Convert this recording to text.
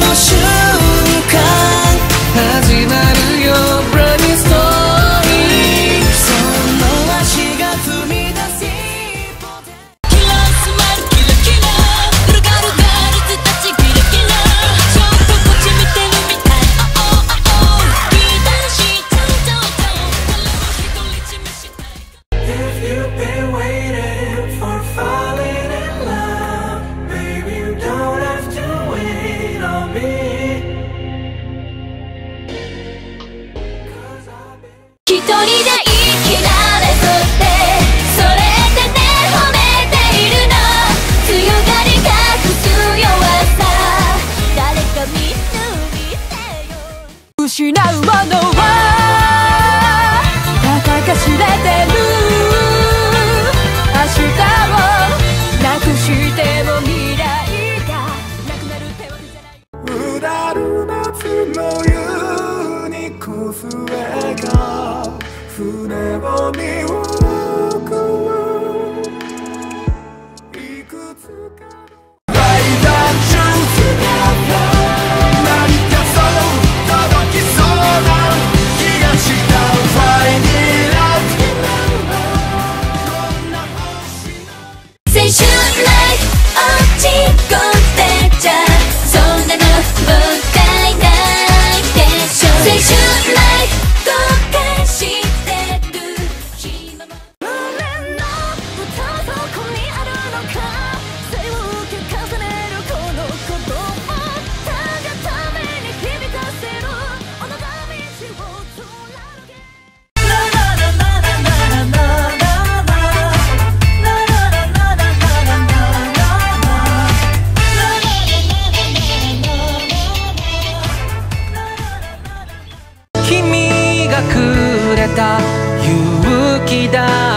como うものはたかが知れてる明日をなくしても未来がなくなる手はわけじゃないうだる夏の夕に小杖が船を見るだ